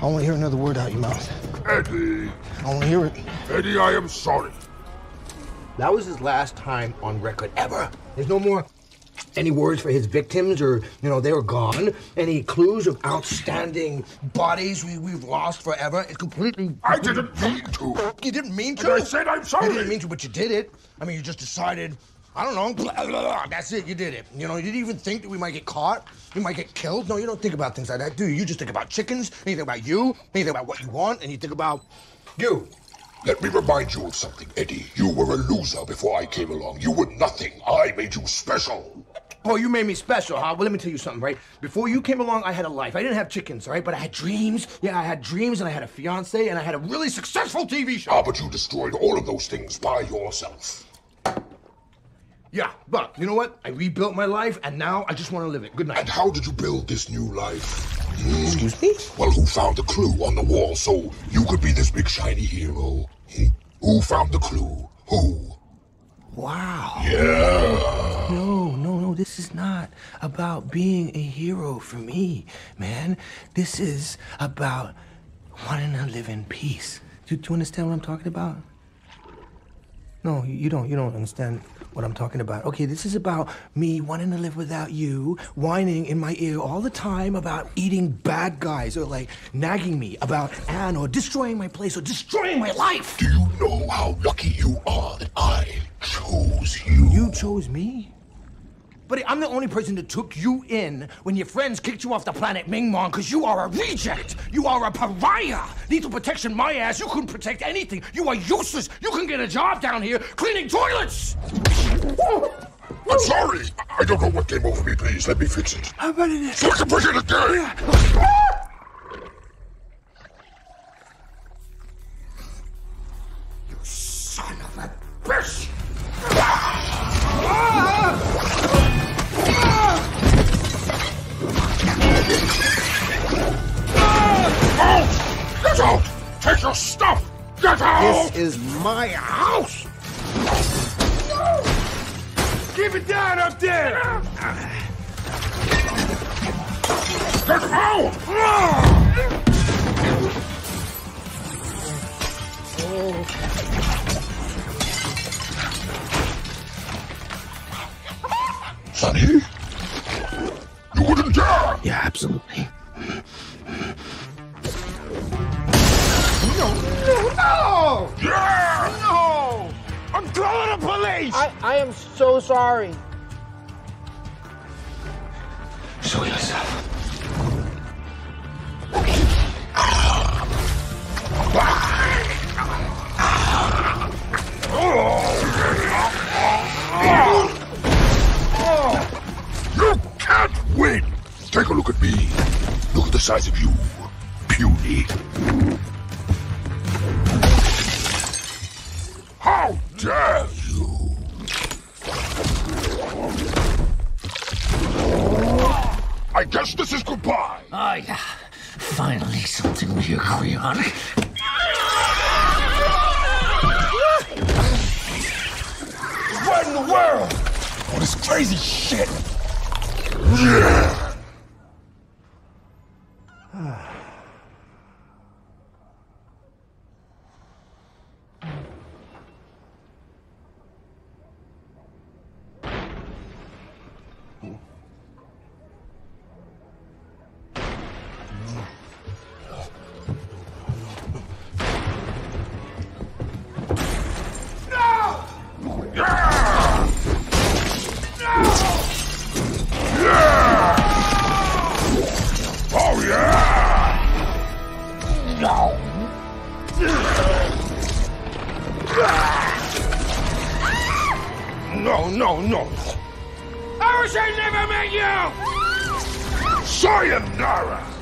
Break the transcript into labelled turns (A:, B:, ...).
A: I want to hear another word out your mouth.
B: Eddie.
A: I want to hear it.
B: Eddie, I am sorry.
A: That was his last time on record ever. There's no more any words for his victims or, you know, they were gone. Any clues of outstanding bodies we, we've lost forever. It's completely.
B: I didn't mean to.
A: You didn't mean to.
B: And I said I'm sorry.
A: You didn't mean to, but you did it. I mean, you just decided. I don't know. Blah, blah, blah. That's it. You did it. You know, you didn't even think that we might get caught. We might get killed. No, you don't think about things like that, do you? You just think about chickens. And you think about you. And you think about what you want. And you think about you.
B: Let me remind you of something, Eddie. You were a loser before I came along. You were nothing. I made you special.
A: Oh, you made me special, huh? Well, let me tell you something, right? Before you came along, I had a life. I didn't have chickens, all right? But I had dreams. Yeah, I had dreams, and I had a fiance, and I had a really successful TV show.
B: Ah, but you destroyed all of those things by yourself.
A: Yeah, but you know what? I rebuilt my life, and now I just want to live it. Good night.
B: And how did you build this new life?
A: Excuse me?
B: Well, who found the clue on the wall so you could be this big shiny hero? Hmm? Who found the clue? Who?
A: Wow.
B: Yeah.
A: No, no, no. This is not about being a hero for me, man. This is about wanting to live in peace. Do, do you understand what I'm talking about? No, you don't. You don't understand what I'm talking about. Okay, this is about me wanting to live without you, whining in my ear all the time about eating bad guys or like nagging me about Anne or destroying my place or destroying my life.
B: Do you know how lucky you are that I chose you?
A: You chose me? But I'm the only person that took you in when your friends kicked you off the planet Ming Mong because you are a reject. You are a pariah. Lethal Protector, my ass. You couldn't protect anything. You are useless. You can get a job down here cleaning toilets.
B: I'm sorry. I don't know what came over me. Please, let me fix it.
A: How about it?
B: So I can bring it again.
A: You son of a bitch!
B: Out! Get out! Take your stuff! Get out!
A: This is my house!
C: Keep it down up there!
B: Get out! Sonny? You wouldn't dare!
A: Yeah, absolutely.
C: No!
B: Yeah!
C: No! I'm the police!
D: I, I am so sorry.
A: Show yourself.
B: You can't win! Take a look at me. Look at the size of you. Puny. I guess this is goodbye.
E: Oh, yeah. Finally, something we agree on.
C: What in the world? All this crazy shit!
B: Yeah.
C: No, no, no. I wish I never met you!
B: Sayonara!